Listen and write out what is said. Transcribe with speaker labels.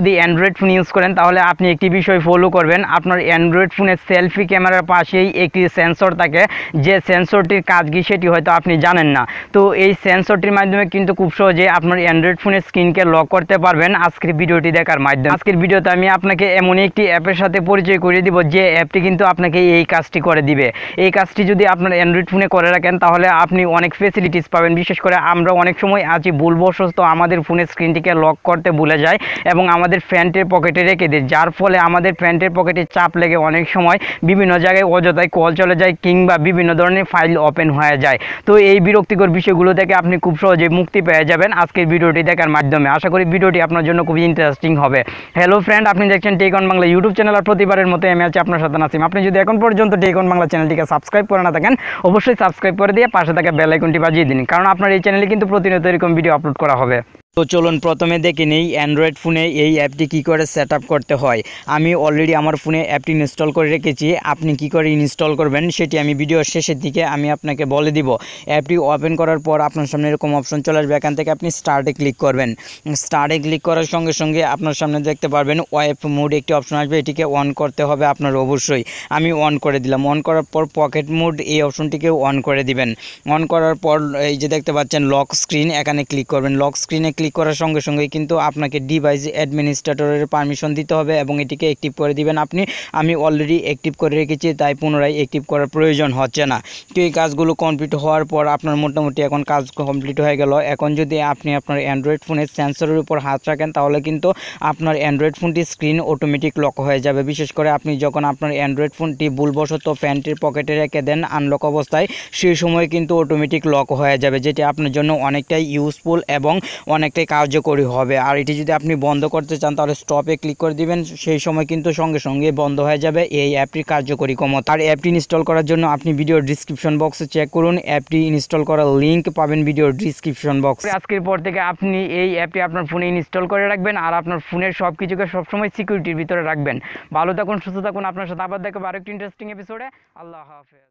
Speaker 1: যদি Android phone use করেন, তাহলে আপনি একটি বিষয় ফলো করবেন। আপনার অ্যান্ড্রয়েড ফোনের সেলফি ক্যামেরার পাশেই একটি সেন্সর থাকে। যে সেন্সরটির কাজ কি সেটি হয়তো আপনি জানেন না। তো এই সেন্সরটির মাধ্যমে কিন্তু খুব সহজে আপনার অ্যান্ড্রয়েড ফোনের স্ক্রিনকে লক করতে পারবেন। আজকের ভিডিওটি দেখার মাধ্যমে। আজকের ভিডিওতে আমি আপনাকে এমন একটি অ্যাপের সাথে পরিচয় করিয়ে দিব, যে অ্যাপটি কিন্তু আপনাকে এই কাজটি করে দিবে। এই কাজটি যদি আপনার অ্যান্ড্রয়েড ফোনে করে রাখেন, তাহলে আপনি অনেক ফেসিলিটিস পাবেন। বিশেষ করে আমরা অনেক সময় আছি, ভুলবশত আমাদের ফোনের স্ক্রিনটিকে লক করতে ভুলে যাই এবং আমাদের ফ্যান্টের পকেটে রেখে দিই, যার ফলে আমাদের ফ্যান্টের পকেটে চাপ লেগে অনেক সময় বিভিন্ন জায়গায় অযথায় কল চলে যায় কিংবা বিভিন্ন ধরনের ফাইল ওপেন হয়ে যায়। তো এই বিরক্তিকর বিষয়গুলো থেকে আপনি খুব সহজে মুক্তি পেয়ে যাবেন আজকের ভিডিওটি দেখার মাধ্যমে। আশা করি ভিডিওটি আপনার জন্য খুবই ইন্টারেস্টিং হবে। হ্যালো ফ্রেন্ড আপনি দেখছেন tech on Bangla YouTube channel আর প্রতিবারের মতো আমি আছি আপনার সাথে নাসিম। আপনি যদি এখন পর্যন্ত টেকন বাংলা চ্যানেলটিকে সাবস্ক্রাইব করে না থাকেন, অবশ্যই সাবস্ক্রাইব করে দিয়ে পাশে থাকা বেল আইকনটি বাজিয়ে দিন, কারণ আপনার এই চ্যানেলে কিন্তু প্রতিনিয়ত এরকম ভিডিও আপলোড করা হবে। তো চলুন প্রথমে দেখে নেই অ্যান্ড্রয়েড ফোনে এই অ্যাপটি কী করে সেট করতে হয়। আমি অলরেডি আমার ফোনে অ্যাপটি ইনস্টল করে রেখেছি। আপনি কি করে ইনস্টল করবেন সেটি আমি ভিডিওর শেষের দিকে আমি আপনাকে বলে দিব। অ্যাপটি ওপেন করার পর আপনার সামনে এরকম অপশন চলে আসবে। এখান থেকে আপনি স্টার্টে ক্লিক করবেন। স্টার্টে ক্লিক করার সঙ্গে সঙ্গে আপনার সামনে দেখতে পারবেন ওয়েব মোড একটি অপশন আসবে। এটিকে অন করতে হবে আপনার অবশ্যই। আমি অন করে দিলাম। অন করার পর পকেট মোড এই অপশনটিকেও অন করে দিবেন। অন করার পর এই যে দেখতে পাচ্ছেন লক স্ক্রিন এখানে ক্লিক করবেন। লক স্ক্রিনে ক্লিক করার সঙ্গে সঙ্গে কিন্তু আপনাকে ডিভাইস অ্যাডমিনিস্ট্রেটরের পারমিশন দিতে হবে এবং এটিকে অ্যাক্টিভ করে দিবেন আপনি। আমি অলরেডি অ্যাক্টিভ করে রেখেছি, তাই পুনরায় অ্যাক্টিভ করার প্রয়োজন হচ্ছে না। তো এই কাজগুলো কমপ্লিট হওয়ার পর আপনার মোটামুটি এখন কাজ কমপ্লিট হয়ে গেল। এখন যদি আপনি আপনার অ্যান্ড্রয়েড ফোনের সেন্সরের উপর হাত রাখেন, তাহলে কিন্তু আপনার অ্যান্ড্রয়েড ফোনটি স্ক্রিন অটোমেটিক লক হয়ে যাবে। বিশেষ করে আপনি যখন আপনার অ্যান্ড্রয়েড ফোনটি ভুলবশত প্যান্টের পকেটে রেখে দেন আনলক অবস্থায়, সেই সময় কিন্তু অটোমেটিক লক হয়ে যাবে, যেটি আপনার জন্য অনেকটাই ইউজফুল এবং অনেকটাই কার্যকরী হবে। আর এটি যদি আপনি বন্ধ করতে চান, তাহলে স্টপে ক্লিক করে দিবেন। সেই সময় কিন্তু সঙ্গে সঙ্গে বন্ধ হয়ে যাবে এই অ্যাপটির কার্যকরী ক্ষমতা। আর অ্যাপটি ইনস্টল করার জন্য আপনি ভিডিওর ডিসক্রিপশন বক্সে চেক করুন। অ্যাপটি ইনস্টল করার লিঙ্ক পাবেন ভিডিওর ডিসক্রিপশন বক্স আজকের পর থেকে আপনি এই অ্যাপটি আপনার ফোনে ইনস্টল করে রাখবেন আর আপনার ফোনের সব কিছুকে সবসময় সিকিউরিটির ভিতরে রাখবেন। ভালো থাকুন, সুস্থ থাকুন। আপনার সাথে আবার দেখাবো আরেকটি ইন্টারেস্টিং এপিসোডে আল্লাহ হাফেজ।